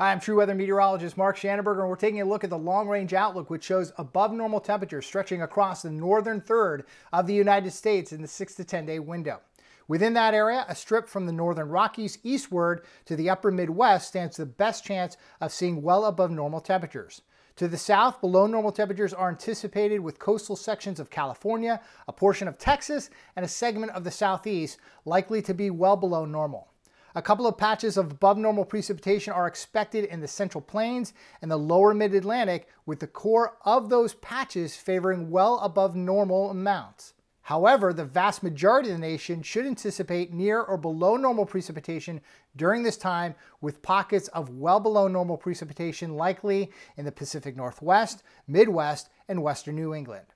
Hi, I'm True Weather Meteorologist Mark Shanenberger, and we're taking a look at the long range outlook, which shows above normal temperatures stretching across the northern third of the United States in the 6 to 10 day window. Within that area, a strip from the northern Rockies eastward to the upper Midwest stands the best chance of seeing well above normal temperatures. To the south, below normal temperatures are anticipated with coastal sections of California, a portion of Texas, and a segment of the southeast likely to be well below normal. A couple of patches of above normal precipitation are expected in the central plains and the lower mid-Atlantic with the core of those patches favoring well above normal amounts. However, the vast majority of the nation should anticipate near or below normal precipitation during this time with pockets of well below normal precipitation likely in the Pacific Northwest, Midwest, and Western New England.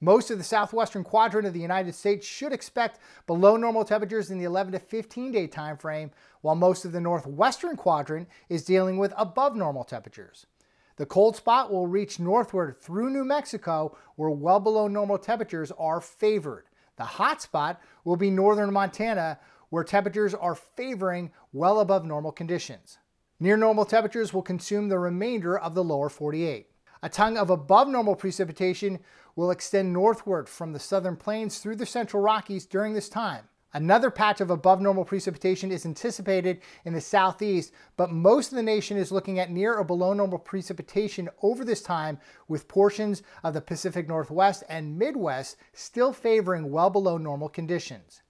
Most of the southwestern quadrant of the United States should expect below normal temperatures in the 11 to 15 day time frame, while most of the northwestern quadrant is dealing with above normal temperatures. The cold spot will reach northward through New Mexico, where well below normal temperatures are favored. The hot spot will be northern Montana, where temperatures are favoring well above normal conditions. Near normal temperatures will consume the remainder of the lower 48. A tongue of above normal precipitation will extend northward from the southern plains through the central Rockies during this time. Another patch of above normal precipitation is anticipated in the southeast, but most of the nation is looking at near or below normal precipitation over this time, with portions of the Pacific Northwest and Midwest still favoring well below normal conditions.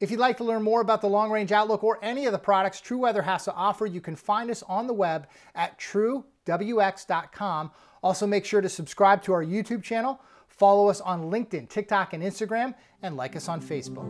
If you'd like to learn more about the long range outlook or any of the products True Weather has to offer, you can find us on the web at truewx.com. Also, make sure to subscribe to our YouTube channel, follow us on LinkedIn, TikTok, and Instagram, and like us on Facebook.